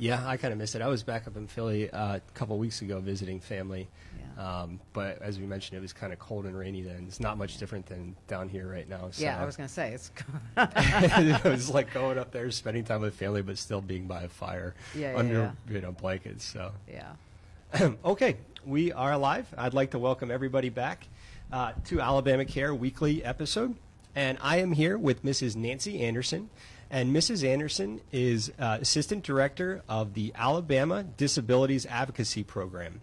Yeah, I kind of missed it. I was back up in Philly uh, a couple weeks ago visiting family. Yeah. Um, but as we mentioned, it was kind of cold and rainy then. It's not much different than down here right now. So. Yeah, I was going to say, it's, it was like going up there, spending time with family, but still being by a fire Yeah, yeah, under you know blankets. So yeah. okay, we are live. I'd like to welcome everybody back uh, to Alabama Care Weekly episode, and I am here with Mrs. Nancy Anderson, and Mrs. Anderson is uh, Assistant Director of the Alabama Disabilities Advocacy Program,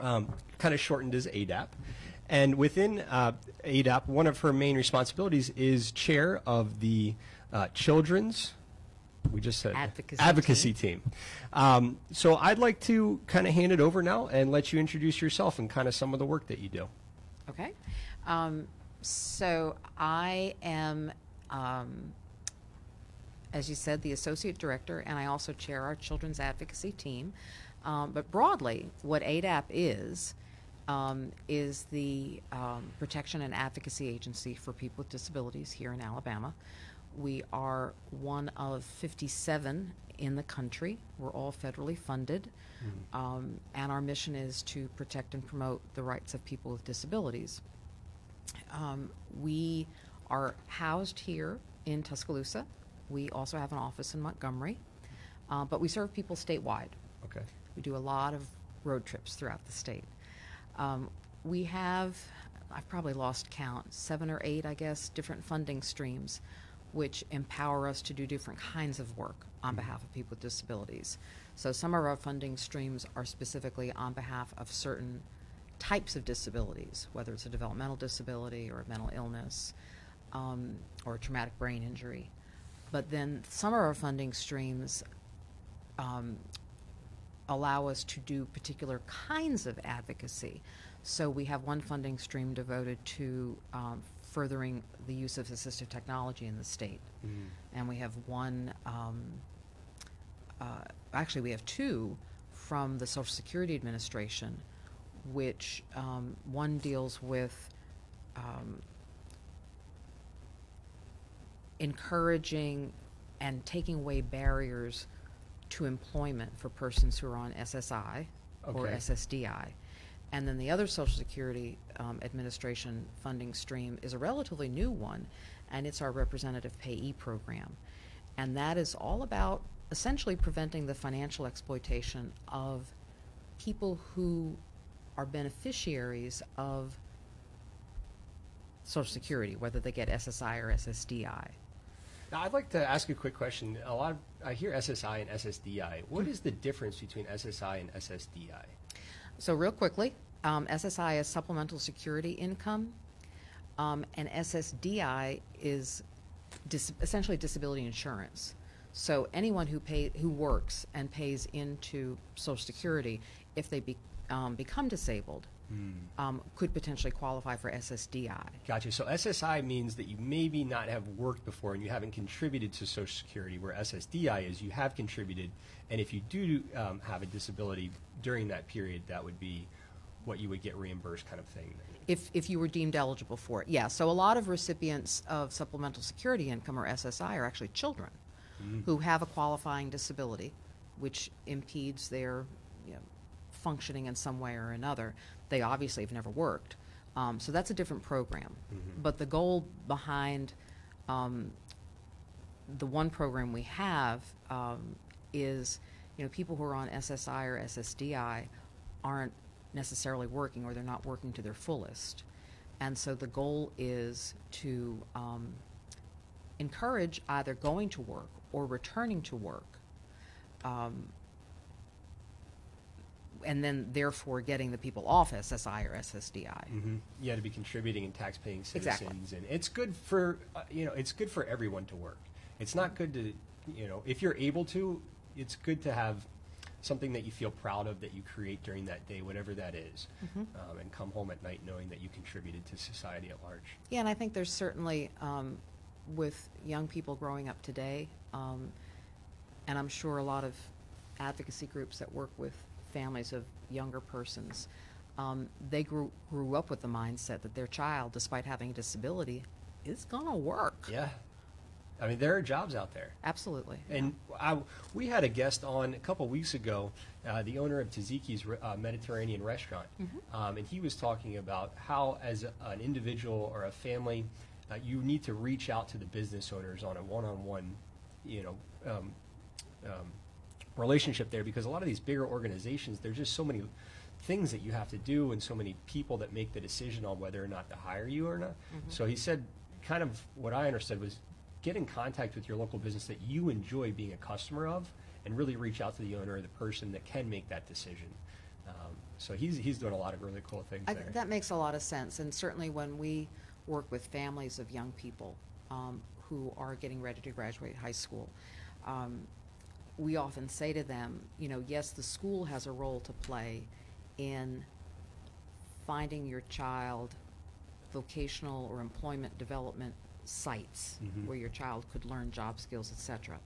um, kind of shortened as ADAP. And within uh, ADAP, one of her main responsibilities is chair of the uh, Children's we just said Advocacy advocacy team. Um, so I'd like to kind of hand it over now and let you introduce yourself and kind of some of the work that you do. Okay. Um, so I am, um, as you said, the associate director, and I also chair our children's advocacy team. Um, but broadly, what ADAP is, um, is the um, protection and advocacy agency for people with disabilities here in Alabama. We are one of 57 in the country. We're all federally funded. Um, and our mission is to protect and promote the rights of people with disabilities. Um, we are housed here in Tuscaloosa. We also have an office in Montgomery, uh, but we serve people statewide. Okay. We do a lot of road trips throughout the state. Um, we have, I've probably lost count, seven or eight, I guess, different funding streams which empower us to do different kinds of work on behalf of people with disabilities. So some of our funding streams are specifically on behalf of certain types of disabilities, whether it's a developmental disability or a mental illness um, or a traumatic brain injury. But then some of our funding streams um, allow us to do particular kinds of advocacy. So we have one funding stream devoted to um, furthering the use of assistive technology in the state. And we have one, um, uh, actually, we have two from the Social Security Administration, which um, one deals with um, encouraging and taking away barriers to employment for persons who are on SSI or Okay. SSDI. And then the other Social Security um, Administration funding stream is a relatively new one, and it's our representative payee program. And that is all about essentially preventing the financial exploitation of people who are beneficiaries of Social Security, whether they get SSI or SSDI. Now I'd like to ask a quick question. A lot of, I hear SSI and SSDI. What is the difference between SSI and SSDI? So, real quickly, um, SSI is supplemental security income, um, and SSDI is dis- essentially disability insurance. So, anyone who pay who works and pays into Social Security, if they be, um, become disabled, um, could potentially qualify for SSDI. Gotcha. So SSI means that you maybe not have worked before and you haven't contributed to Social Security, where SSDI is you have contributed, and if you do um, have a disability during that period, that would be what you would get reimbursed, kind of thing. if, if you were deemed eligible for it. Yeah, so a lot of recipients of supplemental security income or SSI are actually children who have a qualifying disability, which impedes their you know, functioning in some way or another. They obviously have never worked. Um, so that's a different program. But the goal behind um, the one program we have um, is, you know, people who are on SSI or SSDI aren't necessarily working or they're not working to their fullest. And so the goal is to um, encourage either going to work or returning to work. And then therefore getting the people off SSI or SSDI. Mm-hmm. You had to be contributing and tax-paying Exactly. citizens, and it's good for uh, you know it's good for everyone to work. It's not good to you know if you're able to, it's good to have something that you feel proud of that you create during that day, whatever that is, Mm-hmm. um, and come home at night knowing that you contributed to society at large. Yeah, and I think there's certainly, um, with young people growing up today, um, and I'm sure a lot of advocacy groups that work with families of younger persons, um, they grew, grew up with the mindset that their child, despite having a disability, is going to work. Yeah. I mean, there are jobs out there. Absolutely. And I, we had a guest on a couple weeks ago, uh, the owner of Taziki's uh, Mediterranean restaurant, um, and he was talking about how, as a, an individual or a family, uh, you need to reach out to the business owners on a one-on-one, you know, um, um, relationship there because a lot of these bigger organizations, there's just so many things that you have to do and so many people that make the decision on whether or not to hire you or not. So he said, kind of what I understood was get in contact with your local business that you enjoy being a customer of and really reach out to the owner or the person that can make that decision. Um, so he's, he's doing a lot of really cool things I, there. that makes a lot of sense, and certainly when we work with families of young people um, who are getting ready to graduate high school, um, we often say to them, you know, yes, the school has a role to play in finding your child vocational or employment development sites Mhm. where your child could learn job skills, etc.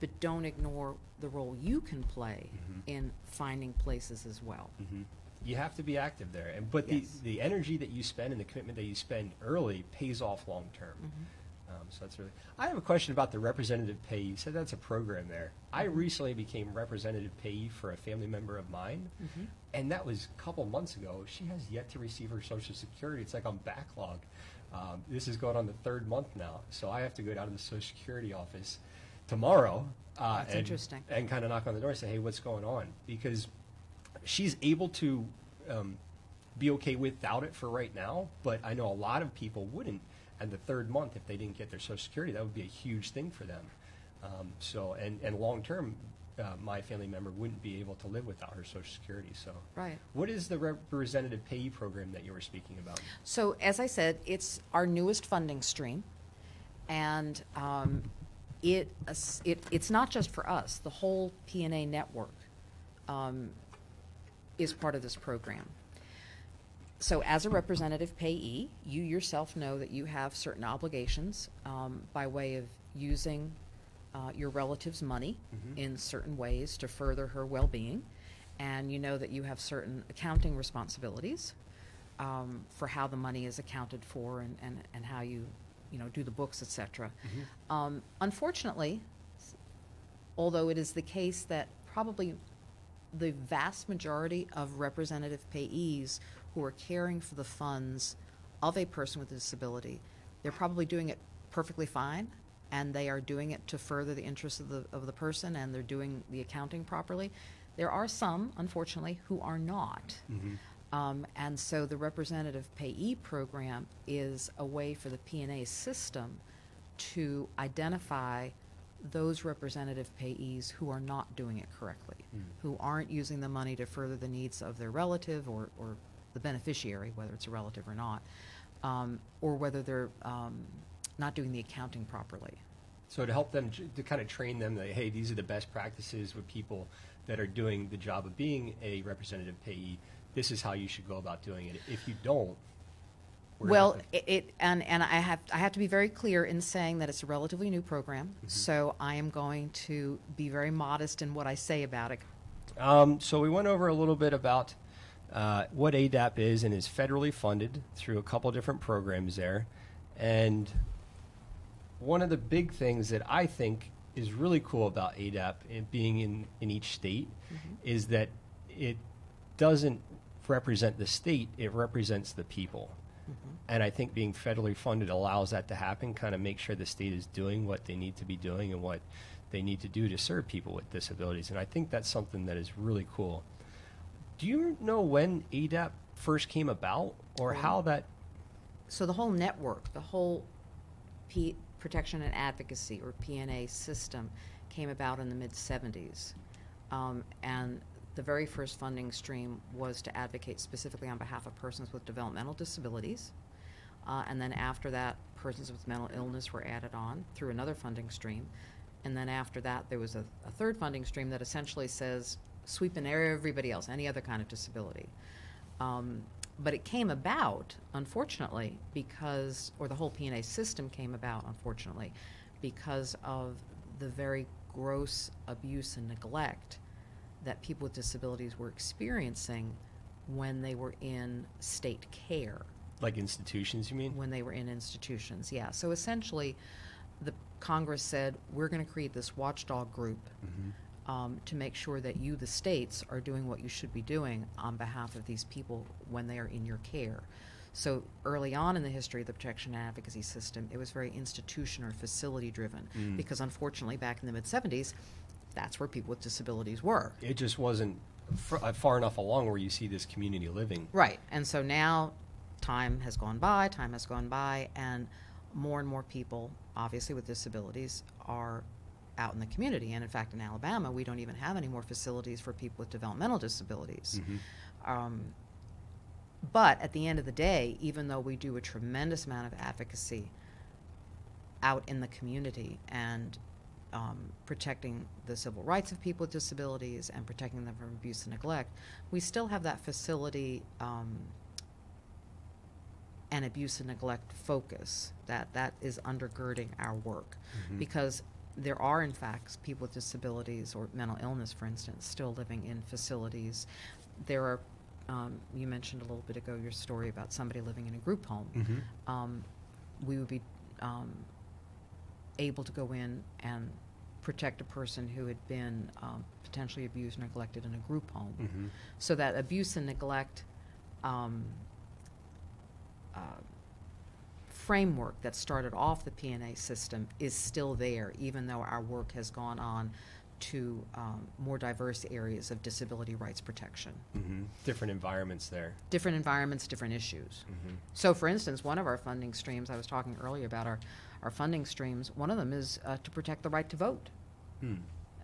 But don't ignore the role you can play Mhm. in finding places as well. hmm You have to be active there, and but Yes. the the energy that you spend and the commitment that you spend early pays off long term. Um, so that's really. I have a question about the representative pay. You said that's a program there. I Mm-hmm. recently became representative payee for a family member of mine, Mhm. and that was a couple months ago. She has yet to receive her Social Security. It's like on backlog. Um, this is going on the third month now, so I have to go down to the Social Security office tomorrow. Uh, That's and, interesting. And kind of knock on the door and say, "Hey, what's going on?" Because she's able to um, be okay without it for right now, but I know a lot of people wouldn't. And the third month, if they didn't get their Social Security, that would be a huge thing for them. Um, so, and, and long term, uh, my family member wouldn't be able to live without her Social Security. So, Right. what is the representative payee program that you were speaking about? So, as I said, it's our newest funding stream, and um, it, it it's not just for us. The whole P&A network um, is part of this program. So, as a representative payee, you yourself know that you have certain obligations um, by way of using uh, your relative's money Mhm. in certain ways to further her well being. And you know that you have certain accounting responsibilities um, for how the money is accounted for and, and, and how you, you know, do the books, et cetera. Um, unfortunately, although it is the case that probably the vast majority of representative payees who are caring for the funds of a person with a disability, they're probably doing it perfectly fine, and they are doing it to further the interests of the, of the person, and they're doing the accounting properly. There are some, unfortunately, who are not. Um, and so the representative payee program is a way for the P&A system to identify those representative payees who are not doing it correctly, Mm. who aren't using the money to further the needs of their relative or, or the beneficiary, whether it's a relative or not, um, or whether they're um, not doing the accounting properly. So to help them to kind of train them that hey, these are the best practices with people that are doing the job of being a representative payee. This is how you should go about doing it. If you don't, we're Well, it, it and and I have I have to be very clear in saying that it's a relatively new program, so I am going to be very modest in what I say about it. Um, so we went over a little bit about uh, what ADAP is and is federally funded through a couple different programs there. And one of the big things that I think is really cool about ADAP it being in, in each state is that it doesn't represent the state, it represents the people. And I think being federally funded allows that to happen, kind of make sure the state is doing what they need to be doing and what they need to do to serve people with disabilities. And I think that's something that is really cool. Do you know when ADAP first came about or how that? So the whole network, the whole P, protection and advocacy or P&A system came about in the mid 70s. Um, and the very first funding stream was to advocate specifically on behalf of persons with developmental disabilities. Uh, and then after that, persons with mental illness were added on through another funding stream. And then after that, there was a, a third funding stream that essentially says sweep in everybody else, any other kind of disability. Um, but it came about, unfortunately, because, or the whole P&A system came about, unfortunately, because of the very gross abuse and neglect that people with disabilities were experiencing when they were in state care Like institutions, you mean? when they were in institutions. Yeah. So essentially, the Congress said, we're going to create this watchdog group um, to make sure that you, the states, are doing what you should be doing on behalf of these people when they are in your care. So early on in the history of the protection and advocacy system, it was very institution or facility driven because unfortunately back in the mid 70s, that's where people with disabilities were. It just wasn't uh, far enough along where you see this community living. Right. And so now time has gone by, time has gone by, and more and more people, obviously with disabilities, are out in the community. And in fact, in Alabama, we don't even have any more facilities for people with developmental disabilities. Um, but at the end of the day, even though we do a tremendous amount of advocacy out in the community and um, protecting the civil rights of people with disabilities and protecting them from abuse and neglect, we still have that facility um, and abuse and neglect focus that that is undergirding our work because there are in fact people with disabilities or mental illness for instance still living in facilities there are um, you mentioned a little bit ago your story about somebody living in a group home Mhm. um, we would be um, able to go in and protect a person who had been um, potentially abused or neglected in a group home Mhm. so that abuse and neglect um, uh, framework that started off the P&A system is still there, even though our work has gone on to um, more diverse areas of disability rights protection. Mhm. Different environments there. Different environments, different issues. Mhm. So, for instance, one of our funding streams, I was talking earlier about our, our funding streams, one of them is uh, to protect the right to vote Hmm.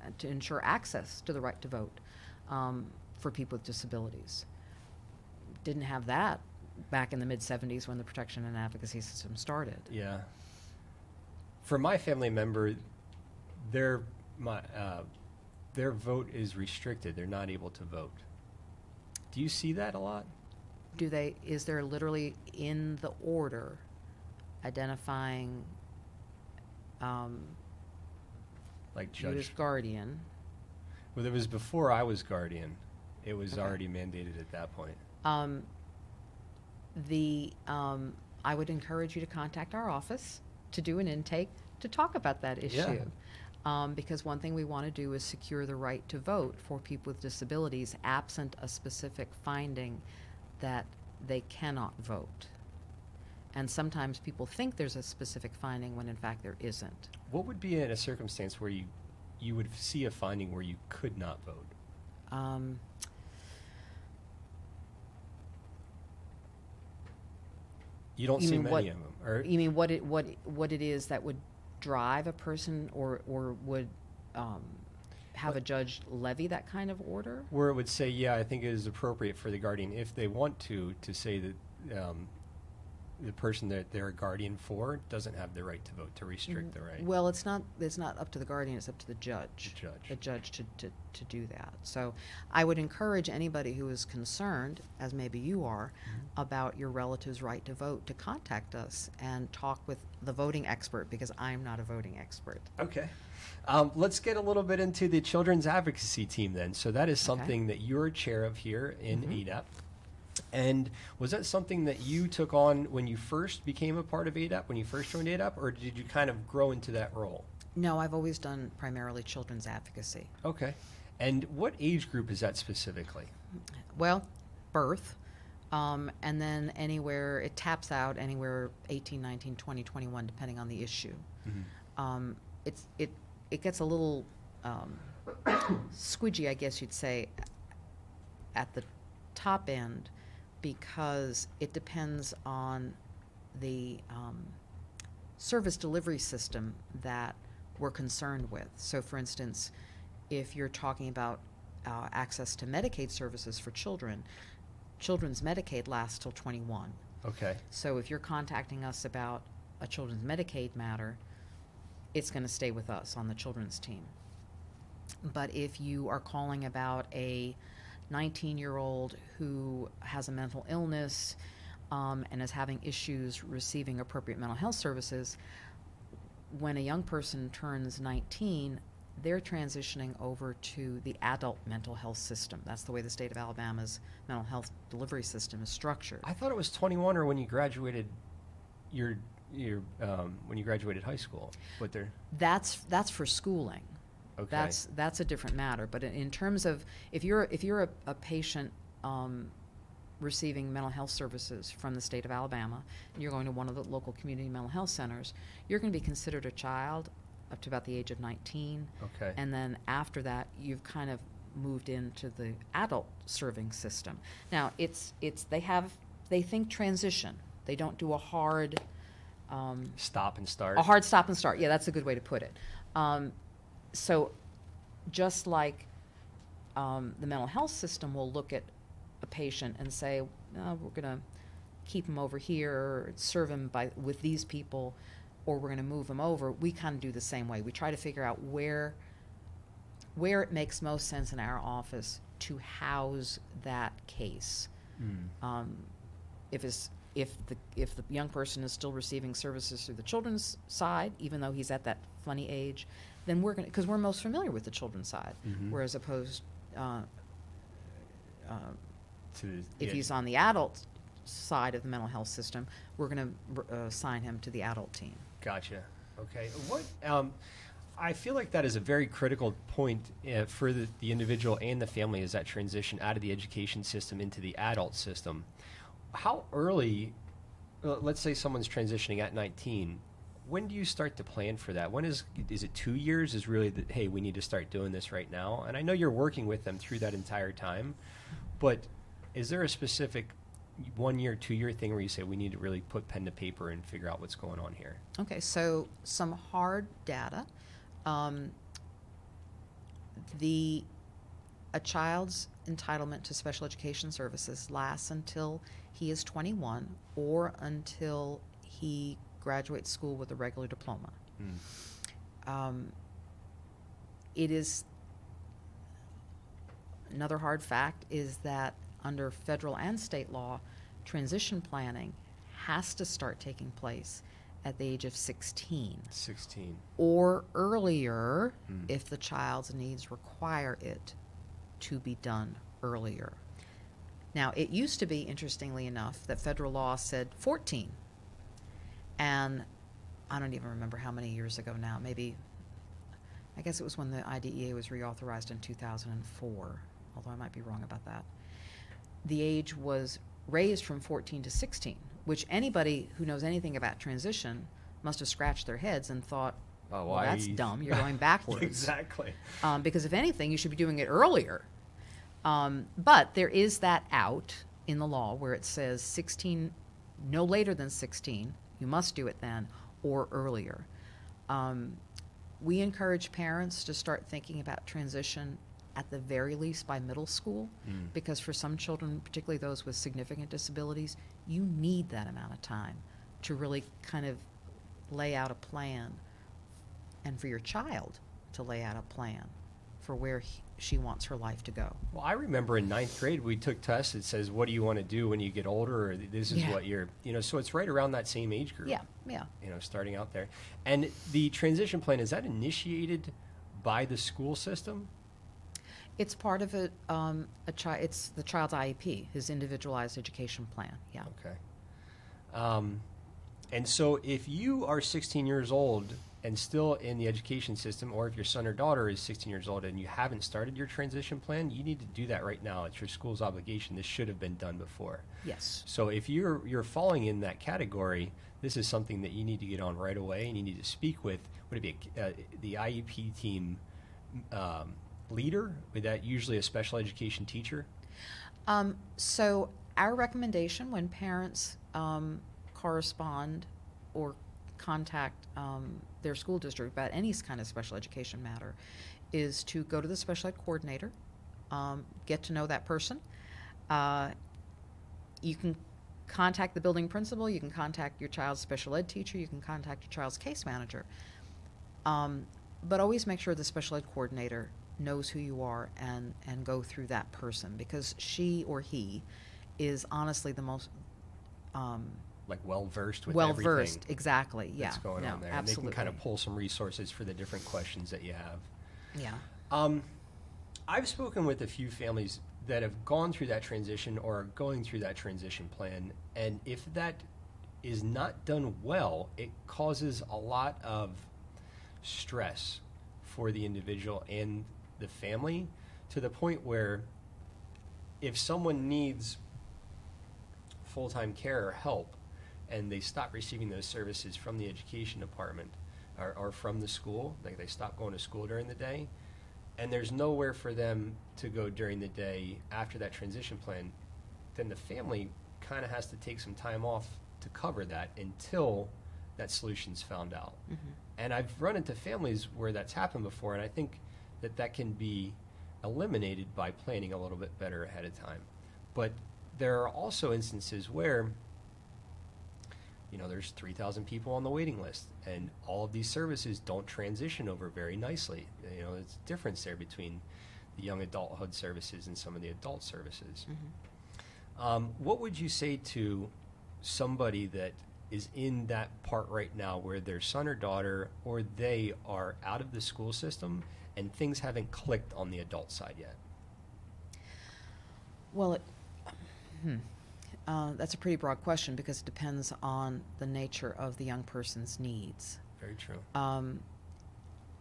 uh, to ensure access to the right to vote um, for people with disabilities. Didn't have that back in the mid 70s when the protection and advocacy system started. Yeah. For my family member, their my uh, their vote is restricted. They're not able to vote. Do you see that a lot? Do they, is there literally in the order identifying um, Like judge. guardian? Well, it was before I was guardian. It was Okay. already mandated at that point. Um, the, um, I would encourage you to contact our office to do an intake to talk about that issue. Yeah. Um, because one thing we want to do is secure the right to vote for people with disabilities absent a specific finding that they cannot vote. And sometimes people think there's a specific finding when in fact there isn't. What would be in a circumstance where you you would see a finding where you could not vote? Um, You don't You see many what- of them. Or You mean what it what what it is that would drive a person or or would um, have a judge levy that kind of order? where it would say, yeah, I think it is appropriate for the guardian, if they want to, to say that um, the person that they're a guardian for doesn't have the right to vote, to restrict the right. Well, it's not it's not up to the guardian; it's up to the judge. The judge. The judge to, to, to do that. So, I would encourage anybody who is concerned, as maybe you are, Mm-hmm. about your relative's right to vote, to contact us and talk with the voting expert because I'm not a voting expert. Okay. Um, let's get a little bit into the children's advocacy team then. So that is Okay. something that you're chair of here in Mhm. ADAP. And was that something that you took on when you first became a part of ADAP, when you first joined ADAP, or did you kind of grow into that role? No, I've always done primarily children's advocacy. Okay. And what age group is that specifically? Well, birth, um, and then anywhere, it taps out anywhere 18, 19, 20, 21, depending on the issue. Um, it's, it, it gets a little um, squidgy, I guess you'd say, at the top end because it depends on the um, service delivery system that we're concerned with. So, for instance, if you're talking about uh, access to Medicaid services for children, children's Medicaid lasts till 21. Okay. So if you're contacting us about a children's Medicaid matter, it's going to stay with us on the children's team. But if you are calling about a 19 year old who has a mental illness um, and is having issues receiving appropriate mental health services, when a young person turns 19, they're transitioning over to the adult mental health system. That's the way the state of Alabama's mental health delivery system is structured. I thought it was 21 or when you graduated your your um, when you graduated high school? What they're That's that's for schooling. Okay. That's that's a different matter. But in, in terms of if you're if you're a, a patient um, receiving mental health services from the state of Alabama, and you're going to one of the local community mental health centers, you're going to be considered a child up to about the age of 19, okay. and then after that, you've kind of moved into the adult serving system. Now, it's it's they have they think transition. They don't do a hard. Um, Stop and start. a hard stop and start. Yeah, that's a good way to put it. Um, so, just like um, the mental health system will look at a patient and say, "Uh, "We're going to keep him over here, or serve him by with these people, or we're going to move him over." We kind of do the same way. We try to figure out where where it makes most sense in our office to house that case Mm. um, if it's if the if the young person is still receiving services through the children's side, even though he's at that funny age, then we're going to because we're most familiar with the children's side, Mhm. whereas opposed uh, uh, To if yeah, he's on the adult side of the mental health system, we're going to uh, assign him to the adult team. Gotcha. Okay. What? Um, I feel like that is a very critical point uh, for the, the individual and the family is that transition out of the education system into the adult system. How early? Uh, let's say someone's transitioning at 19. When do you start to plan for that? When is is it two years? Is really the hey we need to start doing this right now? And I know you're working with them through that entire time, but is there a specific one year, two year thing where you say we need to really put pen to paper and figure out what's going on here? Okay, so some hard data. Um, the a child's entitlement to special education services lasts until he is 21 or until he graduates school with a regular diploma. Mm. Um, it is another hard fact is that under federal and state law, transition planning has to start taking place at the age of 16 16. or earlier Hmm. if the child's needs require it to be done earlier. Now, it used to be, interestingly enough, that federal law said 14. And I don't even remember how many years ago now, maybe, I guess it was when the IDEA was reauthorized in 2004, although I might be wrong about that. The age was raised from 14 to 16, which anybody who knows anything about transition must have scratched their heads and thought, Oh, well, that's dumb. You're going backwards. exactly. Um, because if anything, you should be doing it earlier. Um, but there is that out in the law where it says 16, no later than 16, you must do it then, or earlier. Um, we encourage parents to start thinking about transition at the very least by middle school, Mm. because for some children, particularly those with significant disabilities, you need that amount of time to really kind of lay out a plan and for your child to lay out a plan for where he, she wants her life to go. Well, I remember in ninth grade we took tests. It says, "What do you want to do when you get older?" Or this is Yeah. what you're, you know. So it's right around that same age group. Yeah, yeah. You know, starting out there, and the transition plan is that initiated by the school system. It's part of a, um, a child. It's the child's IEP, his individualized education plan. Yeah. Okay. Um, and so if you are 16 years old and still in the education system, or if your son or daughter is 16 years old and you haven't started your transition plan, you need to do that right now. It's your school's obligation. This should have been done before. Yes. So if you're you're falling in that category, this is something that you need to get on right away, and you need to speak with would it be a, uh, the IEP team um, leader? Would that usually a special education teacher? Um, so our recommendation when parents um, correspond or contact um, their school district about any kind of special education matter is to go to the special ed coordinator, um, get to know that person. Uh, you can contact the building principal, you can contact your child's special ed teacher, you can contact your child's case manager. Um, but always make sure the special ed coordinator knows who you are and, and go through that person because she or he is honestly the most um, Like well versed with well versed. Exactly. Yeah. that's going no, on there, Absolutely. and they can kind of pull some resources for the different questions that you have. Yeah. Um, I've spoken with a few families that have gone through that transition or are going through that transition plan, and if that is not done well, it causes a lot of stress for the individual and the family to the point where if someone needs full time care or help and they stop receiving those services from the education department or, or from the school, like they stop going to school during the day, and there's nowhere for them to go during the day after that transition plan, then the family kind of has to take some time off to cover that until that solution's found out. Mm-hmm. And I've run into families where that's happened before, and I think that that can be eliminated by planning a little bit better ahead of time. But there are also instances where, you know, there's 3,000 people on the waiting list, and all of these services don't transition over very nicely. You know, there's a difference there between the young adulthood services and some of the adult services. Um, what would you say to somebody that is in that part right now where their son or daughter or they are out of the school system and things haven't clicked on the adult side yet? Well, it, hmm. Uh, that's a pretty broad question because it depends on the nature of the young person's needs. Very true. Um,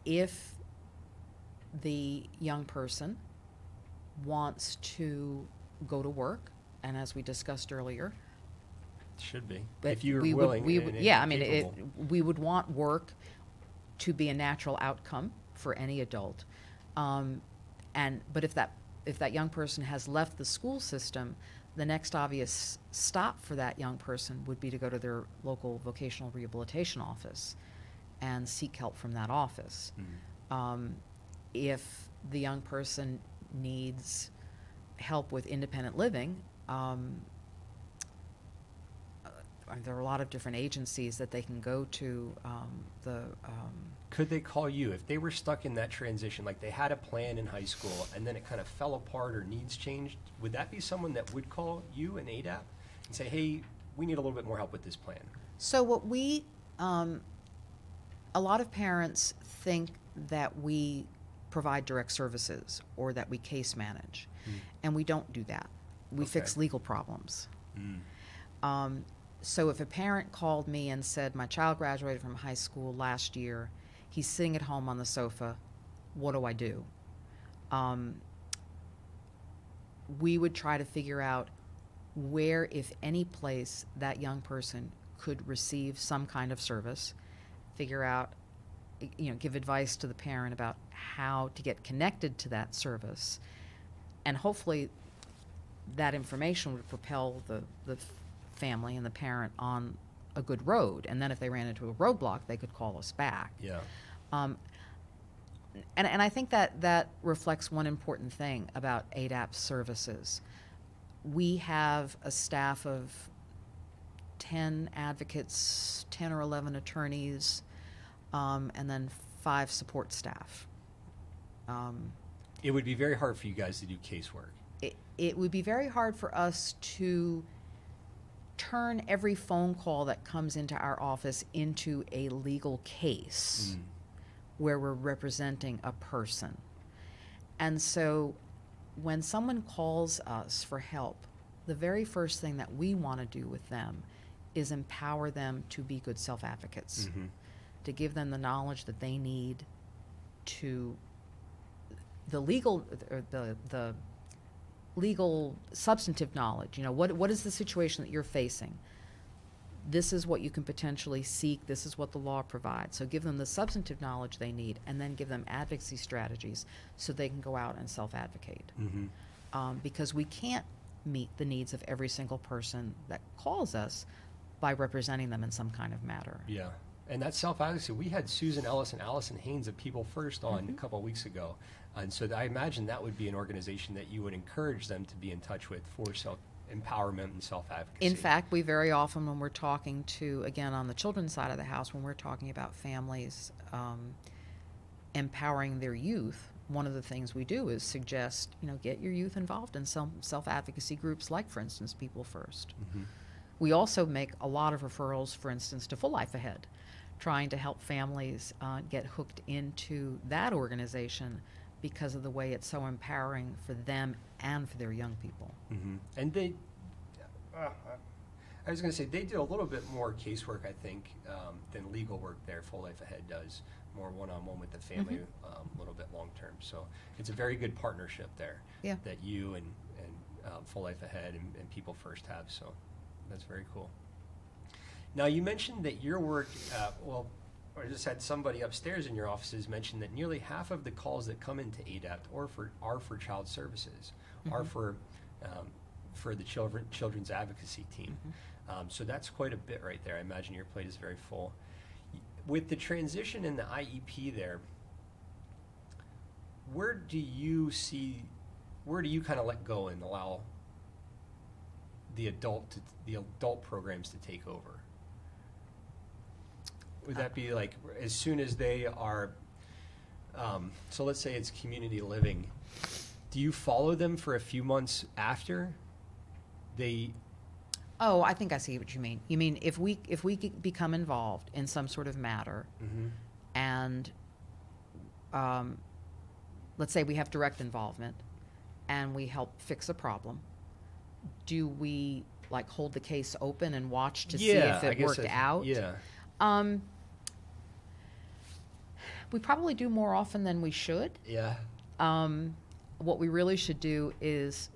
if the young person wants to go to work, and as we discussed earlier, Should be. but if you're we willing would, we and, would, and yeah, I mean, it, we would want work to be a natural outcome for any adult. Um, and but if that if that young person has left the school system, the next obvious stop for that young person would be to go to their local vocational rehabilitation office and seek help from that office. Mhm. Um, if the young person needs help with independent living, um, uh, there are a lot of different agencies that they can go to. Um, the um, Could they call you if they were stuck in that transition, like they had a plan in high school and then it kind of fell apart or needs changed? Would that be someone that would call you and ADAP and say, "Hey, we need a little bit more help with this plan"? So what we, um, a lot of parents think that we provide direct services or that we case manage, and we don't do that. We fix legal problems. Mm. Um, so if a parent called me and said, "My child graduated from high school last year, he's sitting at home on the sofa, what do I do?" Um, we would try to figure out where, if any place, that young person could receive some kind of service, figure out, you know, give advice to the parent about how to get connected to that service, and hopefully that information would propel the, the family and the parent on a good road. And then if they ran into a roadblock, they could call us back. Yeah. Um, and, and I think that that reflects one important thing about ADAP services. We have a staff of 10 advocates, 10 or 11 attorneys, um, and then five support staff. Um, It would be very hard for you guys to do casework. it, it would be very hard for us to turn every phone call that comes into our office into a legal case Mm. where we're representing a person. And so when someone calls us for help, the very first thing that we want to do with them is empower them to be good self advocates, Mhm. to give them the knowledge that they need to the legal or the the legal substantive knowledge you know what what is the situation that you're facing this is what you can potentially seek this is what the law provides so give them the substantive knowledge they need and then give them advocacy strategies so they can go out and self-advocate Mhm. um, because we can't meet the needs of every single person that calls us by representing them in some kind of matter Yeah. And that self advocacy, we had Susan Ellis and Allison Haynes of People First on a couple of weeks ago. And so I imagine that would be an organization that you would encourage them to be in touch with for self empowerment and self advocacy. In fact, we very often, when we're talking to, again, on the children's side of the house, when we're talking about families um, empowering their youth, one of the things we do is suggest, you know, get your youth involved in some self advocacy groups, like, for instance, People 1st Mhm. We also make a lot of referrals, for instance, to Full Life Ahead, trying to help families uh, get hooked into that organization because of the way it's so empowering for them and for their young people. Mhm. And they, uh, I was going to say they do a little bit more casework, I think, um, than legal work there. Full Life Ahead does more one-on-one with the family, Mhm. um, a little bit long-term. So it's a very good partnership there Yeah. that you and and um, Full Life Ahead and, and People First have. So that's very cool. Now you mentioned that your work, uh, well, I just had somebody upstairs in your offices mention that nearly half of the calls that come into ADAP or for are for child services, are Mhm. for um, for the children children's advocacy team. Mhm. Um, so that's quite a bit right there. I imagine your plate is very full. With the transition in the IEP there, where do you see, where do you kind of let go and allow the adult to, the adult programs to take over? Would that be like as soon as they are? Um, so let's say it's community living. Do you follow them for a few months after they? Oh, I think I see what you mean. You mean if we if we become involved in some sort of matter, Mm-hmm. and um, let's say we have direct involvement, and we help fix a problem, do we like hold the case open and watch to see if it worked out? Yeah. Um, we probably do more often than we should. Yeah. Um, what we really should do is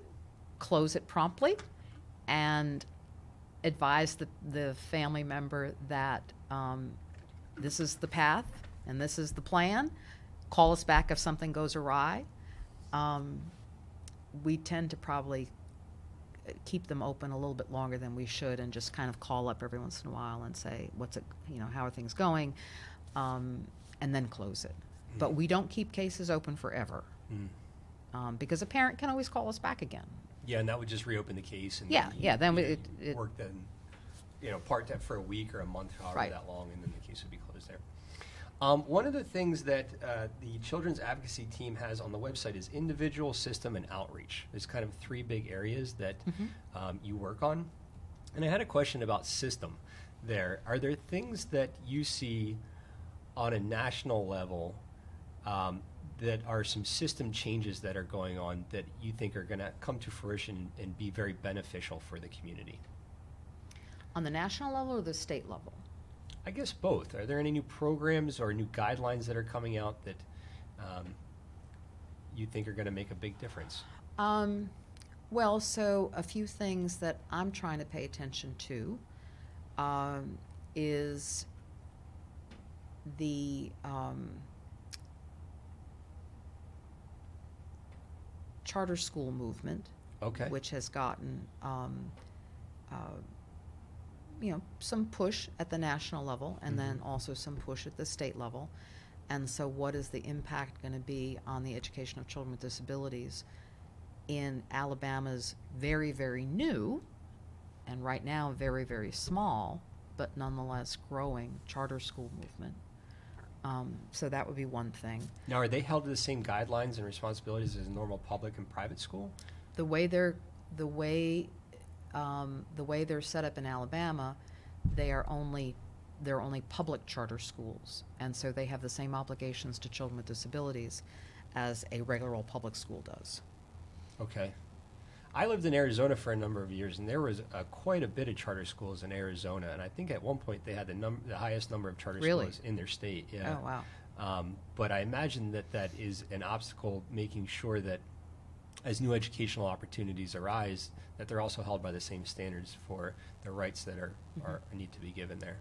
close it promptly and advise the, the family member that um, this is the path and this is the plan. Call us back if something goes awry. Um, we tend to probably uh, keep them open a little bit longer than we should and just kind of call up every once in a while and say, what's it, you know, how are things going? Um, and then close it. But we don't keep cases open forever Mm. um, because a parent can always call us back again. Yeah, and that would just reopen the case. And Yeah, yeah, then we- it- it- work then, you know, part time for a week or a month, however Right. that long, and then the case would be closed there. Um, one of the things that uh, the children's advocacy team has on the website is individual, system, and outreach. There's kind of three big areas that Mhm. um, you work on. And I had a question about system there. Are there things that you see on a national level um, that are some system changes that are going on that you think are going to come to fruition and be very beneficial for the community? On the national level or the state level? I guess both. Are there any new programs or new guidelines that are coming out that um, you think are going to make a big difference? Um, well, so a few things that I'm trying to pay attention to um, is the um, charter school movement. Okay. which has gotten, um, uh, you know, some push at the national level and then Mhm. also some push at the state level. And so, what is the impact going to be on the education of children with disabilities in Alabama's very, very new and right now very, very small, but nonetheless growing charter school movement? Um, so, that would be one thing. Now, are they held to the same guidelines and responsibilities as normal public and private school? the way they're the way um, the way they're set up in Alabama, they are only they're only public charter schools, and so they have the same obligations to children with disabilities as a regular old public school does. Okay. I lived in Arizona for a number of years, and there was uh, quite a bit of charter schools in Arizona, and I think at one point they had the num- the highest number of charter Really? schools in their state. Yeah. Oh wow! Um, but I imagine that that is an obstacle, making sure that as new educational opportunities arise, that they're also held by the same standards for the rights that are, are need to be given there.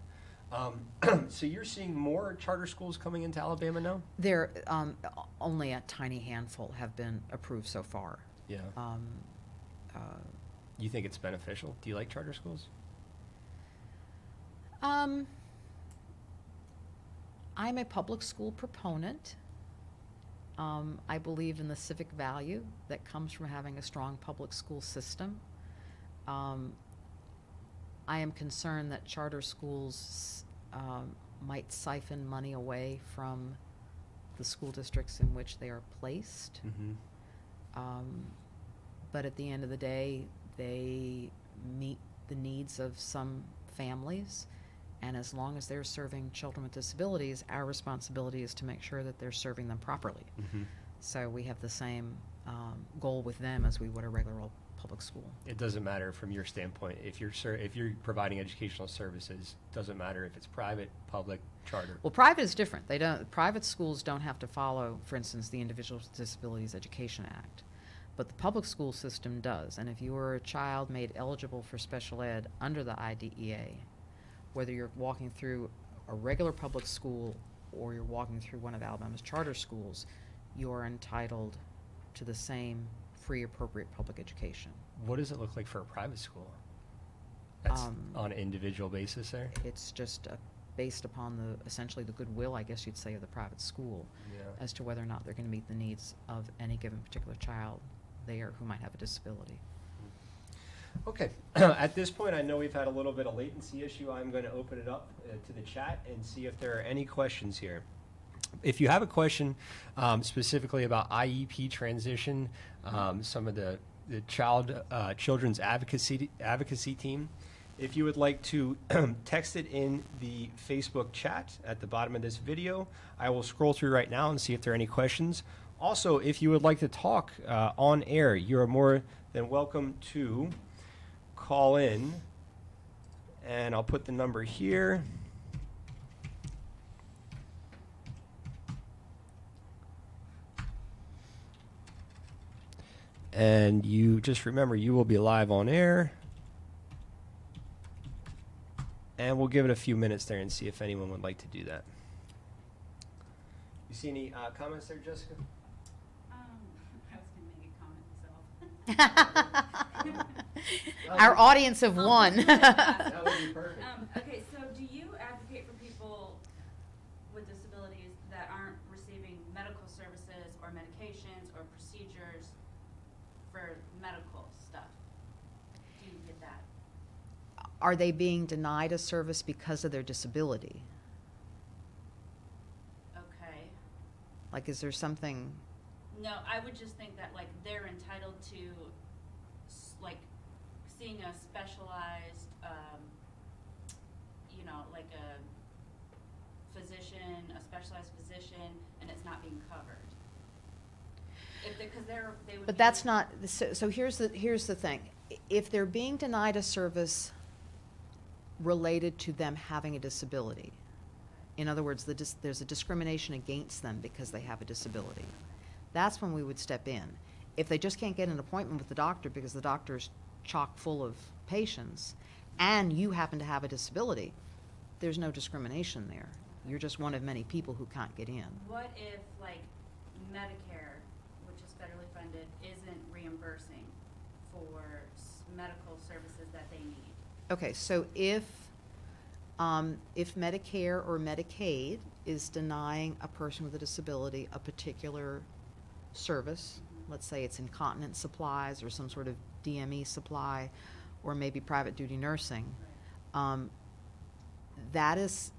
Um, so you're seeing more charter schools coming into Alabama now? There um, only a tiny handful have been approved so far. Yeah. Um, uh, You think it's beneficial? Do you like charter schools? Um, I'm a public school proponent. Um, I believe in the civic value that comes from having a strong public school system. Um, I am concerned that charter schools um, might siphon money away from the school districts in which they are placed. Mm-hmm. But at the end of the day, they meet the needs of some families. And as long as they're serving children with disabilities, our responsibility is to make sure that they're serving them properly. Mm-hmm. So we have the same um, goal with them as we would a regular old public school. It doesn't matter from your standpoint if you're ser- if you're providing educational services. Doesn't matter if it's private, public, charter. Well, private is different. They don't, private schools don't have to follow, for instance, the Individuals with Disabilities Education Act. But the public school system does. And if you were a child made eligible for special ed under the IDEA, whether you're walking through a regular public school or you're walking through one of Alabama's charter schools, you are entitled to the same free appropriate public education. What does it look like for a private school? That's Um, on an individual basis there. It's just uh, based upon the, essentially the goodwill, I guess you'd say, of the private school. Yeah. as to whether or not they're going to meet the needs of any given particular child there who might have a disability. Okay. At this point, I know we've had a little bit of latency issue. I'm going to open it up uh, to the chat and see if there are any questions here. If you have a question um, specifically about IEP transition, um, some of the, the child uh, children's advocacy advocacy team, if you would like to text it in the Facebook chat at the bottom of this video, I will scroll through right now and see if there are any questions. Also, if you would like to talk uh, on air, you are more than welcome to call in, and I'll put the number here. And you just remember you will be live on air. And we'll give it a few minutes there and see if anyone would like to do that. You see any uh, comments there, Jessica? Um, I was gonna make a comment myself. Our audience of one. That would be perfect. Um, okay, so do you advocate for people with disabilities that aren't receiving medical services or medications or procedures for medical stuff? Do you get that? Are they being denied a service because of their disability? Okay. Like, is there something, No, I would just think that like they're entitled to, s- like, seeing a specialized, um, you know, like a physician, a specialized physician, and it's not being covered. If, because they're, they would. but be- that's not, so, so here's the, here's the thing. If they're being denied a service related to them having a disability, in other words, the dis- there's a discrimination against them because they have a disability. That's when we would step in. If they just can't get an appointment with the doctor because the doctor's chock full of patients, and you happen to have a disability, there's no discrimination there. You're just one of many people who can't get in. What if like Medicare, which is federally funded, isn't reimbursing for medical services that they need? Okay, so if, um, if Medicare or Medicaid is denying a person with a disability a particular service, let's say it's incontinence supplies or some sort of DME supply, or maybe private duty nursing, um, that is,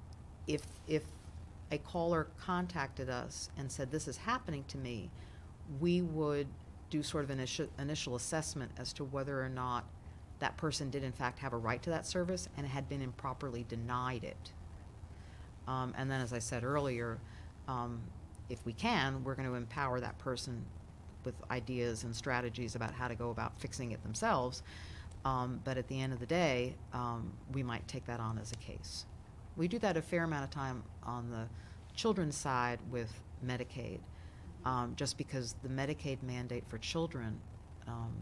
if, if a caller contacted us and said, this is happening to me, we would do sort of an initial, initial assessment as to whether or not that person did in fact have a right to that service and had been improperly denied it. Um, and then, as I said earlier, um, if we can, we're going to empower that person with ideas and strategies about how to go about fixing it themselves. Um, but at the end of the day, um, we might take that on as a case. We do that a fair amount of time on the children's side with Medicaid, um, just because the Medicaid mandate for children, um,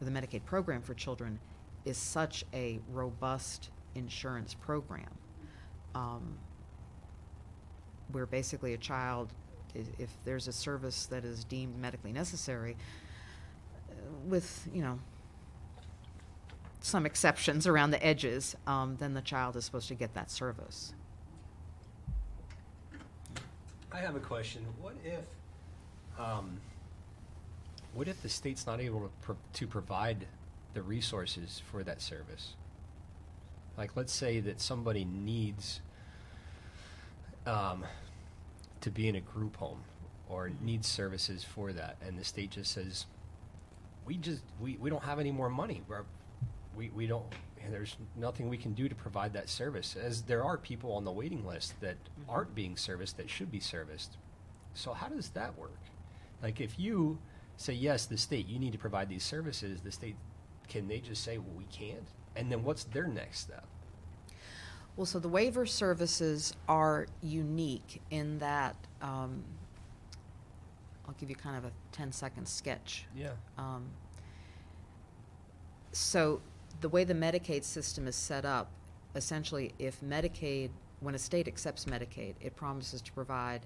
the Medicaid program for children, is such a robust insurance program. Um, where basically a child, if there's a service that is deemed medically necessary, uh, with, you know, some exceptions around the edges, um, then the child is supposed to get that service. I have a question. What if, um, what if the state's not able to, pro- to provide the resources for that service? Like, let's say that somebody needs um, to be in a group home or needs services for that, and the state just says, "We just we, we don't have any more money. We're, we we don't. There's nothing we can do to provide that service." As there are people on the waiting list that mm-hmm. aren't being serviced that should be serviced. So how does that work? Like, if you say, yes, the state, you need to provide these services, the state, can they just say, well, we can't? And then what's their next step? Well, so the waiver services are unique in that, um, I'll give you kind of a 10 second sketch. Yeah. Um, so the way the Medicaid system is set up, essentially, if Medicaid, when a state accepts Medicaid, it promises to provide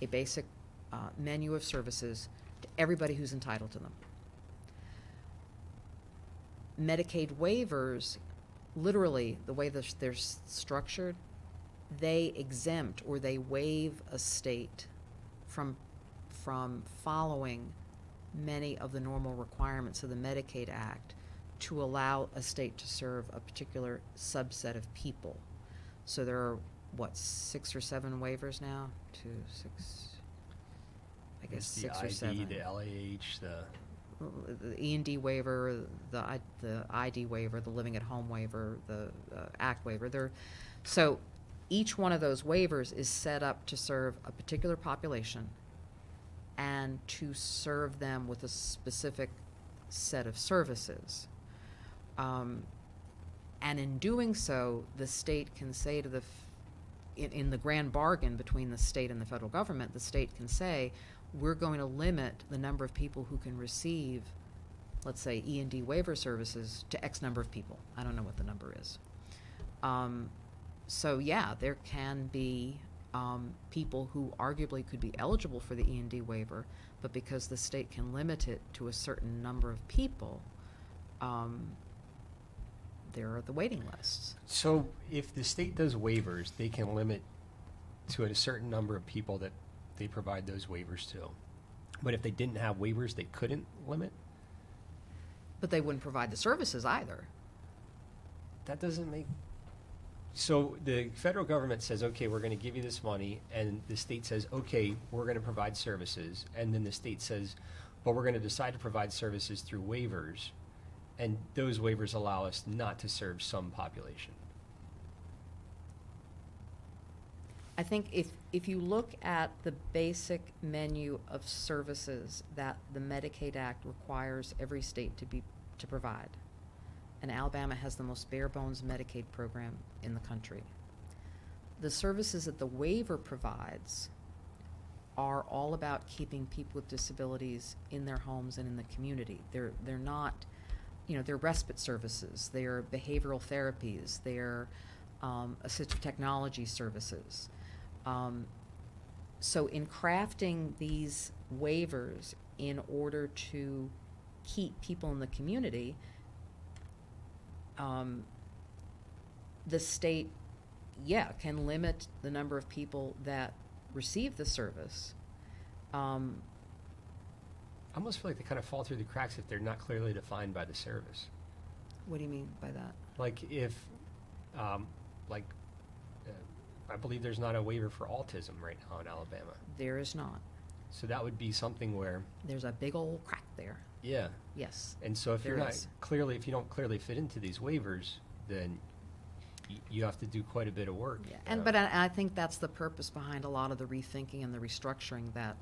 a basic uh, menu of services to everybody who's entitled to them. Medicaid waivers, literally, the way they're, they're structured, they exempt or they waive a state from from following many of the normal requirements of the Medicaid Act to allow a state to serve a particular subset of people. So there are what six or seven waivers now? Two, six. I guess six or seven. The LAH, the the E and D waiver, the the ID waiver, the living at home waiver, the uh, Act waiver. They're, so each one of those waivers is set up to serve a particular population and to serve them with a specific set of services. Um, and in doing so, the state can say to the, f- in, in the grand bargain between the state and the federal government, the state can say, we're going to limit the number of people who can receive, let's say, E and D waiver services to X number of people. I don't know what the number is. Um, so yeah, there can be um, people who arguably could be eligible for the E and D waiver, but because the state can limit it to a certain number of people, um, there are the waiting lists. So if the state does waivers, they can limit to a certain number of people that they provide those waivers to. But if they didn't have waivers, they couldn't limit? But they wouldn't provide the services either. That doesn't make. So the federal government says, okay, we're going to give you this money, and the state says, okay, we're going to provide services, and then the state says, but we're going to decide to provide services through waivers, and those waivers allow us not to serve some population. I think if, if you look at the basic menu of services that the Medicaid Act requires every state to be, to provide, and Alabama has the most bare bones Medicaid program in the country. The services that the waiver provides are all about keeping people with disabilities in their homes and in the community. They're, they're not, you know, they're respite services, they're behavioral therapies, they're um, assistive technology services. Um, so, in crafting these waivers in order to keep people in the community, um, the state, yeah, can limit the number of people that receive the service. Um, I almost feel like they kind of fall through the cracks if they're not clearly defined by the service. what do you mean by that? Like if, um, like, I believe there's not a waiver for autism right now in Alabama. There is not. So that would be something where, There's a big old crack there. yeah. Yes. And so if you're There not is. clearly, if you don't clearly fit into these waivers, then y- you have to do quite a bit of work. Yeah, and but I, I think that's the purpose behind a lot of the rethinking and the restructuring that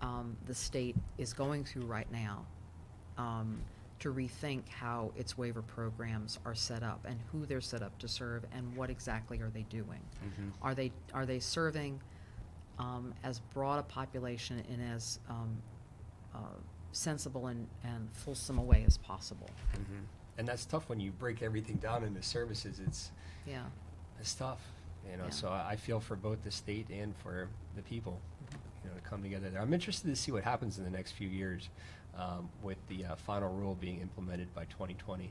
um, the state is going through right now um, to rethink how its waiver programs are set up and who they're set up to serve and what exactly are they doing. Mhm. Are they are they serving um, as broad a population in as um, uh, sensible and, and fulsome a way as possible? Mhm. And that's tough when you break everything down into services. It's Yeah. it's tough, you know. Yeah. So I feel for both the state and for the people, you know, to come together there. I'm interested to see what happens in the next few years um, with the uh, final rule being implemented by 2020. Um,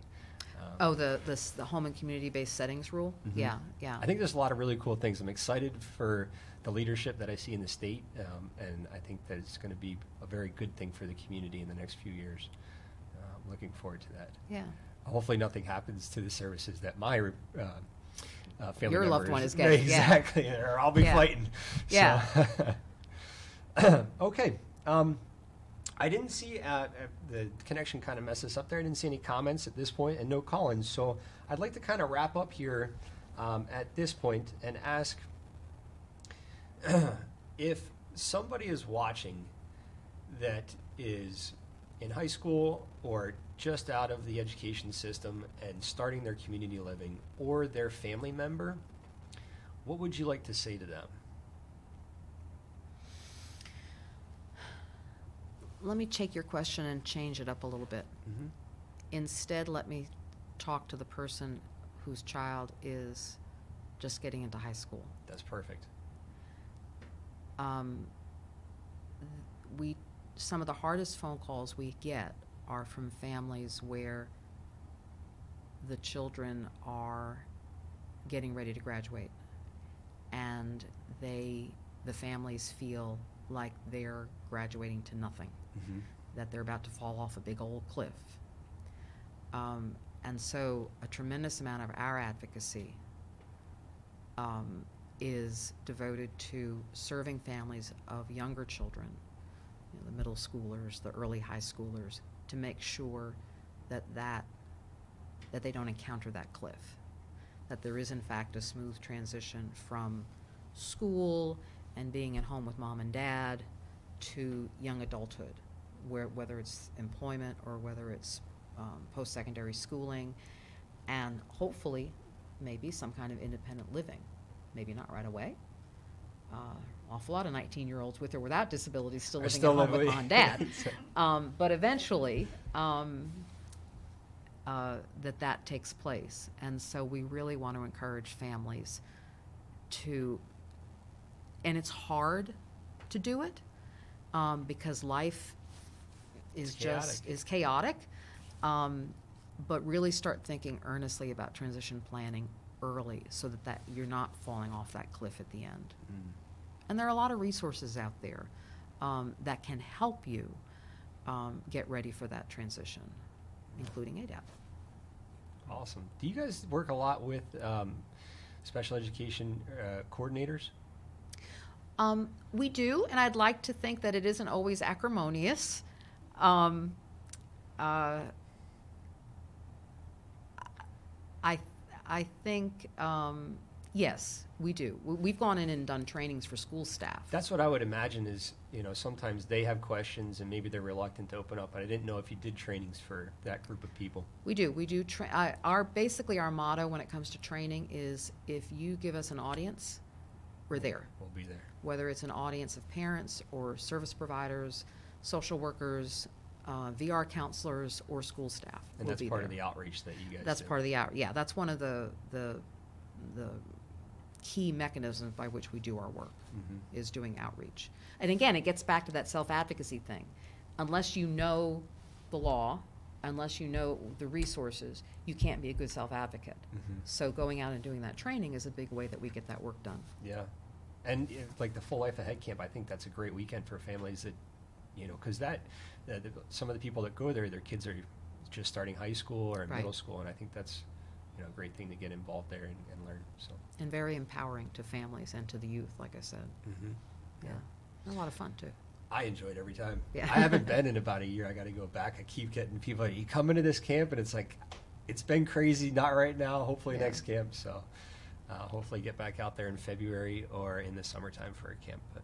Oh, the the, the home and community based settings rule. Mhm. Yeah, yeah. I think there's a lot of really cool things. I'm excited for the leadership that I see in the state, um, and I think that it's going to be a very good thing for the community in the next few years. Uh, I'm looking forward to that. yeah. Hopefully, nothing happens to the services that my uh, uh, family Your loved one is getting, yeah. exactly, or I'll be Yeah. fighting. Yeah. So- okay. Um, I didn't see uh, uh, the connection kind of messes up there. I didn't see any comments at this point and no call-ins. So I'd like to kind of wrap up here um, at this point and ask if somebody is watching that is in high school or just out of the education system and starting their community living or their family member, what would you like to say to them? Let me take your question and change it up a little bit. Mm-hmm. Instead, let me talk to the person whose child is just getting into high school. That's perfect. Um, we, some of the hardest phone calls we get are from families where the children are getting ready to graduate and they, the families feel like they're graduating to nothing Mm-hmm. that they're about to fall off a big old cliff. Um, and so a tremendous amount of our advocacy um, is devoted to serving families of younger children, you know, the middle schoolers, the early high schoolers, to make sure that that that they don't encounter that cliff, that there is in fact a smooth transition from school and being at home with mom and dad to young adulthood, where whether it's employment or whether it's um, post-secondary schooling, and hopefully maybe some kind of independent living, maybe not right away. Uh, awful lot of 19-year-olds with or without disabilities still living still at home with mom and dad. um, but eventually, um, uh, that that takes place, and so we really want to encourage families to and it's hard to do it um, because life is just is chaotic. Um, but really start thinking earnestly about transition planning early so that, that you're not falling off that cliff at the end. Mm. And there are a lot of resources out there um, that can help you um, get ready for that transition, including ADAP. Awesome. Do you guys work a lot with um, special education uh, coordinators? Um, we do, and I'd like to think that it isn't always acrimonious. Um, uh, I, I think, um, yes, we do. We- We've gone in and done trainings for school staff. That's what I would imagine is, you know, sometimes they have questions and maybe they're reluctant to open up. And I didn't know if you did trainings for that group of people. We do. We do. Tra- I, our basically our motto when it comes to training is if you give us an audience, we're there. We'll be there. Whether it's an audience of parents or service providers, social workers, uh, VR counselors, or school staff. And we'll that's be part there. of the outreach that you guys That's do. part of the out. Yeah, that's one of the the the key mechanisms by which we do our work Mhm. is doing outreach. And again, it gets back to that self advocacy thing. Unless you know the law, unless you know the resources, you can't be a good self advocate. Mhm. So going out and doing that training is a big way that we get that work done. Yeah. And if, like the Full Life Ahead camp, I think that's a great weekend for families that, you know, because that, the, the, some of the people that go there, their kids are just starting high school or Right. middle school. And I think that's, you know, a great thing to get involved there and, and learn. So, And very empowering to families and to the youth, like I said. mm-hmm. Yeah. And a lot of fun too. I enjoy it every time. Yeah. I haven't been in about a year. I got to go back. I keep getting people. You come into this camp, and it's like, it's been crazy. Not right now. Hopefully Yeah. next camp. So, uh, hopefully get back out there in February or in the summertime for a camp. But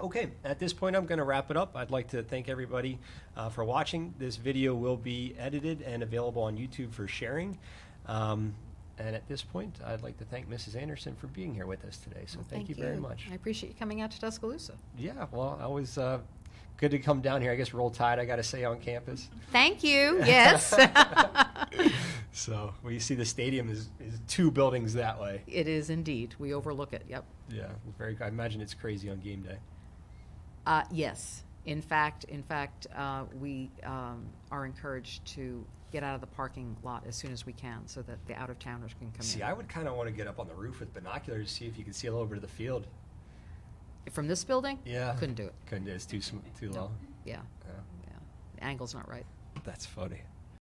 okay, at this point, I'm going to wrap it up. I'd like to thank everybody uh, for watching. This video will be edited and available on YouTube for sharing. Um, and at this point, I'd like to thank Mrs. Anderson for being here with us today. So Well, thank, you very much. I appreciate you coming out to Tuscaloosa. Yeah, well, always uh, good to come down here. I guess roll tide, I got to say, on campus. Thank you. Yes. so, well, you see the stadium is, is two buildings that way. it is indeed. We overlook it. Yep. Yeah, very. I imagine it's crazy on game day. Uh, yes. In fact, in fact, uh, we um, are encouraged to get out of the parking lot as soon as we can, so that the out of towners can come See, in. I would kind of want to get up on the roof with binoculars to see if you can see a little bit of the field. From this building, Yeah, couldn't do it. Couldn't do it. It's too sm- too low. Yeah, Yeah, yeah. The angle's not right. that's funny.